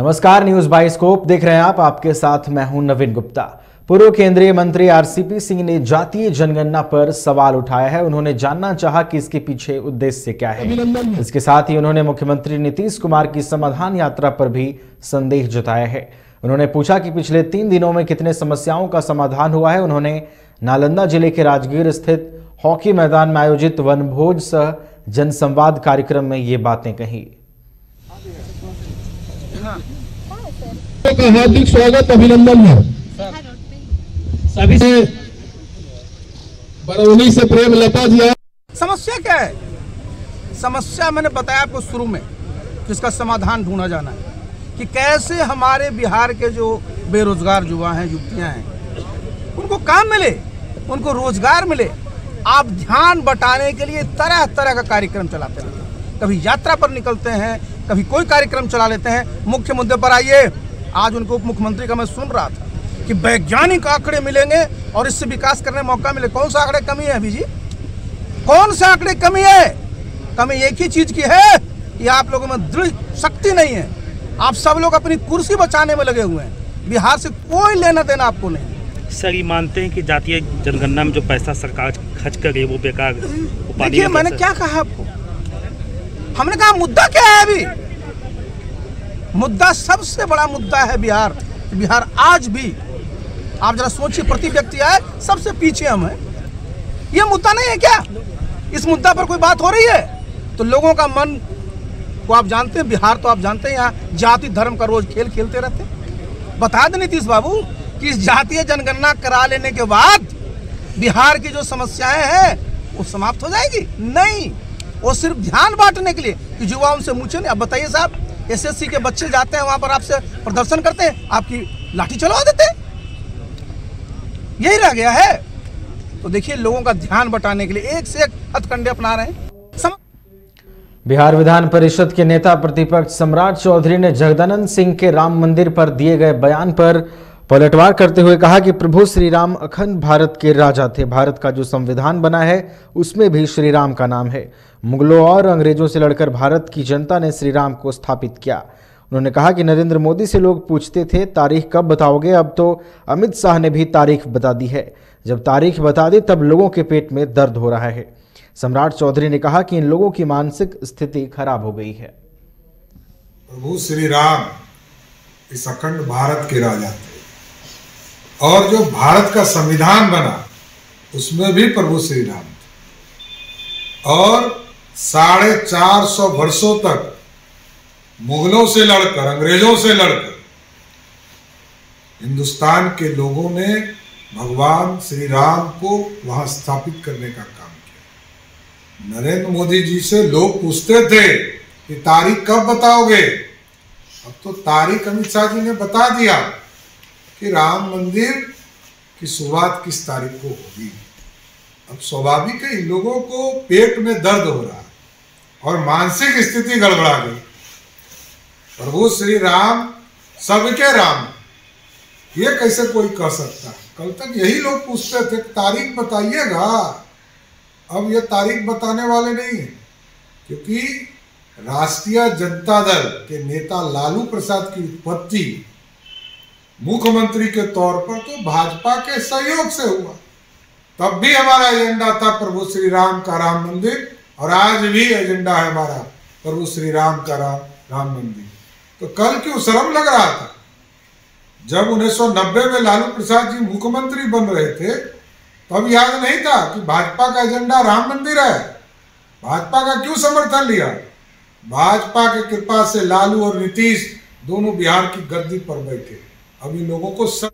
नमस्कार news bioscope देख रहे हैं आप। आपके साथ मैं हूँ नवीन गुप्ता। पूर्व केंद्रीय मंत्री आरसीपी सिंह ने जातीय जनगणना पर सवाल उठाया है। उन्होंने जानना चाहा कि इसके पीछे उद्देश्य क्या है। इसके साथ ही उन्होंने मुख्यमंत्री नीतीश कुमार की समाधान यात्रा पर भी संदेह जताया है। उन्होंने पूछा कि पिछले तीन दिनों में कितने समस्याओं का समाधान हुआ है। उन्होंने नालंदा ज़िले के राजगीर स्थित हॉकी मैदान में आयोजित वनभोज सह जनसंवाद कार्यक्रम में ये बातें कही। का हार्दिक स्वागत अभिनंदन। है सभी से बरौनी से प्रेम लता जी समस्या क्या है? समस्या मैंने बताया आपको शुरू में कि इसका समाधान ढूंढा जाना है कि कैसे हमारे बिहार के जो बेरोजगार युवा हैं युवतियाँ हैं उनको काम मिले उनको रोज़गार मिले। आप ध्यान बटाने के लिए तरह तरह का कार्यक्रम चलाते रहते हैं। कभी यात्रा पर निकलते हैं कभी कोई कार्यक्रम चला लेते हैं। मुख्य मुद्दे पर आइए। आज उनको उप मुख्यमंत्री का मैं सुन रहा था कि वैज्ञानिक आंकड़े मिलेंगे और इससे विकास करने मौका मिले। कौन सा आंकड़े कमी है अभी जी? कौन से आंकड़े कमी है? कमी एक ही चीज़ की है कि आप लोगों में दृढ़ शक्ति नहीं है। आप सब लोग अपनी कुर्सी बचाने में लगे हुए हैं। बिहार से कोई लेना देना आपको नहीं। सर ये मानते हैं कि जातीय जनगणना में जो पैसा सरकार खर्च कर रही है वो बेकार। देखिए मैंने क्या कहा आपको? हमने कहा, मुद्दा क्या है अभी? मुद्दा सबसे बड़ा मुद्दा है बिहार। बिहार आज भी, आप जरा सोचिए, प्रति व्यक्ति आए, सबसे पीछे हम हैं। ये मुद्दा नहीं है क्या? इस मुद्दा पर कोई बात हो रही है? तो लोगों का मन को आप जानते हैं, बिहार तो आप जानते हैं, यहाँ जाति धर्म का रोज खेल खेलते रहते बता दें नीतीश बाबू कि इस जातीय जनगणना करा लेने के बाद बिहार की जो समस्याएँ हैं, वो समाप्त हो जाएगी? नहीं। वो सिर्फ़ ध्यान बांटने के लिए कि युवा उनसे पूछे नहीं। अब बताइए साहब एसएससी के बच्चे जाते हैं, वहाँ पर आपसे प्रदर्शन करते हैं, आपकी लाठी चलवा देते हैं। यही रह गया है। तो देखिए, लोगों का ध्यान बटाने के लिए एक से एक हथकंडे अपना रहे हैं. बिहार विधान परिषद के नेता प्रतिपक्ष सम्राट चौधरी ने जगदानंद सिंह के राम मंदिर पर दिए गए बयान पर पलटवार करते हुए कहा कि प्रभु श्री राम अखंड भारत के राजा थे। भारत का जो संविधान बना है, उसमें भी श्री राम का नाम है। मुगलों और अंग्रेज़ों से लड़कर भारत की जनता ने श्री राम को स्थापित किया। उन्होंने कहा कि नरेंद्र मोदी से लोग पूछते थे, तारीख कब बताओगे? अब तो अमित शाह ने भी तारीख बता दी है। जब तारीख बता दी, तब लोगों के पेट में दर्द हो रहा है। सम्राट चौधरी ने कहा कि इन लोगों की मानसिक स्थिति खराब हो गई है। प्रभु श्री राम इस अखंड भारत के राजा थे। और जो भारत का संविधान बना, उसमें भी प्रभु श्री राम थे। और साढ़े चार सौ वर्षों तक मुगलों से लड़कर, अंग्रेज़ों से लड़कर, हिंदुस्तान के लोगों ने भगवान श्री राम को वहाँ स्थापित करने का काम किया। नरेंद्र मोदी जी से लोग पूछते थे कि तारीख कब बताओगे? अब तो तारीख अमित शाह जी ने बता दिया। कि राम मंदिर की शुरुआत किस तारीख को होगी? अब स्वाभाविक है लोगों को पेट में दर्द हो रहा है और मानसिक स्थिति गड़बड़ा गई। प्रभु श्री राम, सबके राम। ये कैसे कोई कह सकता कल तक यही लोग पूछते थे, तारीख बताइएगा। अब ये तारीख बताने वाले नहीं है, क्योंकि राष्ट्रीय जनता दल के नेता लालू प्रसाद की उत्पत्ति मुख्यमंत्री के तौर पर तो भाजपा के सहयोग से हुआ। तब भी हमारा एजेंडा था प्रभु श्री राम का राम मंदिर, और आज भी एजेंडा है हमारा प्रभु श्री राम का राम राम मंदिर। तो कल क्यों शर्म लग रहा था? जब 1990 में लालू प्रसाद जी मुख्यमंत्री बन रहे थे, तब याद नहीं था कि भाजपा का एजेंडा राम मंदिर है। भाजपा का क्यों समर्थन लिया? भाजपा की कृपा से लालू और नीतीश दोनों बिहार की गद्दी पर बैठे। इन लोगों को सब